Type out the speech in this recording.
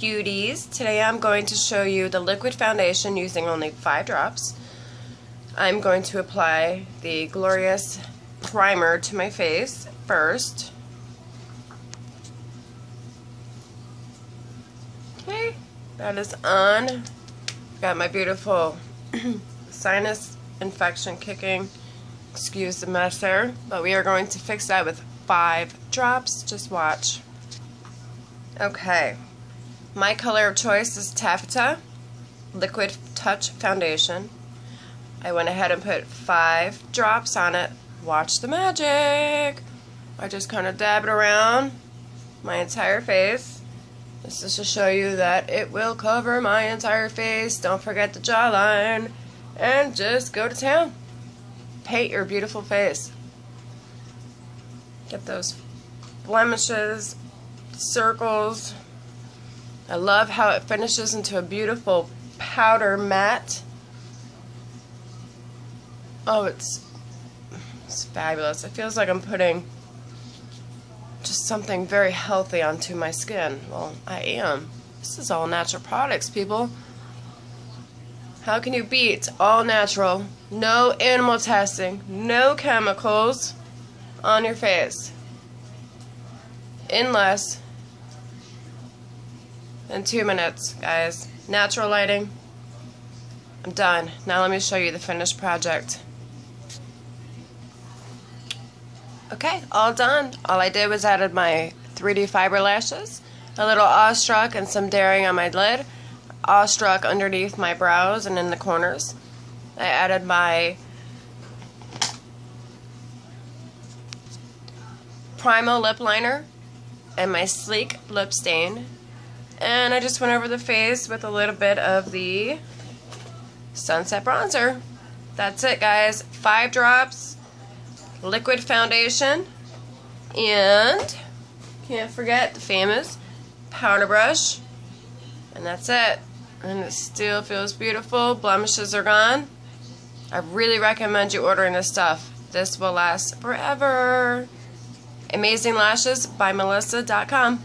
beauties. Today I'm going to show you the liquid foundation using only five drops. I'm going to apply the Glorious primer to my face first. Okay, that is on. Got my beautiful sinus infection kicking. Excuse the mess there, but we are going to fix that with five drops. Just watch. Okay, my color of choice is Taffeta Liquid Touch Foundation. I went ahead and put five drops on it. Watch the magic. I just kind of dab it around my entire face. This is to show you that it will cover my entire face. Don't forget the jawline. And just go to town. Paint your beautiful face. Get those blemishes, circles. I love how it finishes into a beautiful powder matte. Oh, it's, it's fabulous. It feels like I'm putting just something very healthy onto my skin. Well, I am. This is all natural products, people. How can you beat all natural, no animal testing, no chemicals on your face in two minutes, guys. Natural lighting. I'm done. Now let me show you the finished project. Okay, all done. All I did was added my 3D fiber lashes, a little awestruck and some daring on my lid, awestruck underneath my brows and in the corners. I added my Primo lip liner and my sleek lip stain. And I just went over the face with a little bit of the Sunset Bronzer. That's it, guys. Five drops liquid foundation, and can't forget the famous powder brush. And that's it. And it still feels beautiful. Blemishes are gone. I really recommend you ordering this stuff. This will last forever. Amazing Lashes by Melissa.com.